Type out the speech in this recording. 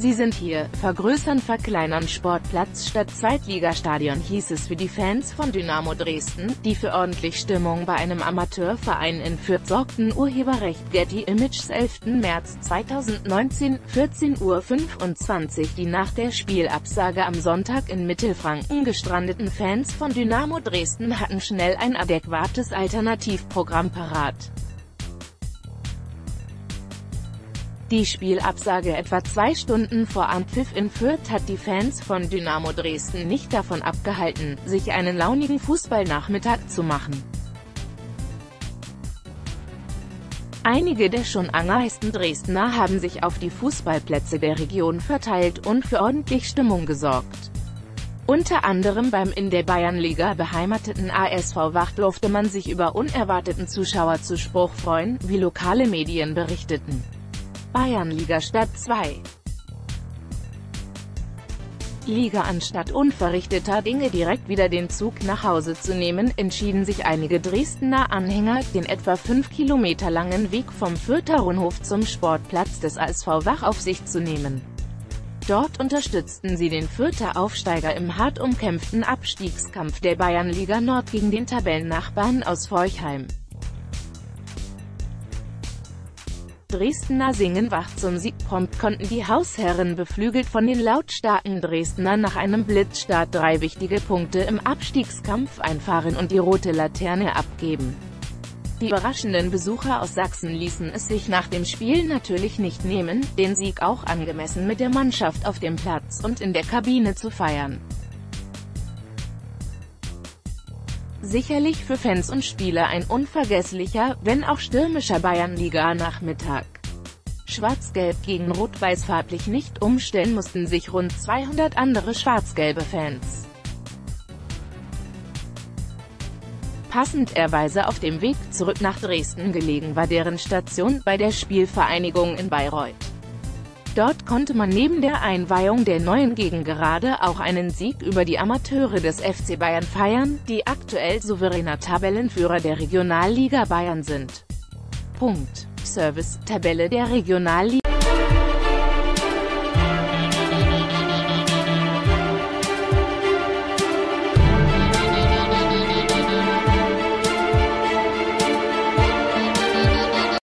Sie sind hier, vergrößern, verkleinern Sportplatz statt Zweitligastadion hieß es für die Fans von Dynamo Dresden, die für ordentlich Stimmung bei einem Amateurverein in Fürth sorgten. Urheberrecht Getty Images 11. März 2019, 14.25 Uhr Die nach der Spielabsage am Sonntag in Mittelfranken gestrandeten Fans von Dynamo Dresden hatten schnell ein adäquates Alternativprogramm parat. Die Spielabsage etwa zwei Stunden vor Anpfiff in Fürth hat die Fans von Dynamo Dresden nicht davon abgehalten, sich einen launigen Fußballnachmittag zu machen. Einige der schon angereisten Dresdner haben sich auf die Fußballplätze der Region verteilt und für ordentlich Stimmung gesorgt. Unter anderem beim in der Bayernliga beheimateten ASV Wach durfte man sich über unerwarteten Zuschauerzuspruch freuen, wie lokale Medien berichteten. Bayernliga Stadt 2 Liga anstatt unverrichteter Dinge direkt wieder den Zug nach Hause zu nehmen, entschieden sich einige Dresdner Anhänger, den etwa 5 Kilometer langen Weg vom Fürther Rundhof zum Sportplatz des ASV Wach auf sich zu nehmen. Dort unterstützten sie den Fürther Aufsteiger im hart umkämpften Abstiegskampf der Bayernliga Nord gegen den Tabellennachbarn aus Forchheim. Dresdner singen wach zum Sieg. Prompt konnten die Hausherren beflügelt von den lautstarken Dresdnern nach einem Blitzstart drei wichtige Punkte im Abstiegskampf einfahren und die rote Laterne abgeben. Die überraschenden Besucher aus Sachsen ließen es sich nach dem Spiel natürlich nicht nehmen, den Sieg auch angemessen mit der Mannschaft auf dem Platz und in der Kabine zu feiern. Sicherlich für Fans und Spieler ein unvergesslicher, wenn auch stürmischer Bayernliga-Nachmittag. Schwarz-Gelb gegen Rot-Weiß farblich nicht umstellen mussten sich rund 200 andere schwarz-gelbe Fans. Passenderweise auf dem Weg zurück nach Dresden gelegen war deren Station bei der Spielvereinigung in Bayreuth. Dort konnte man neben der Einweihung der neuen Gegengerade auch einen Sieg über die Amateure des FC Bayern feiern, die aktuell souveräner Tabellenführer der Regionalliga Bayern sind. Punkt. Service, Tabelle der Regionalliga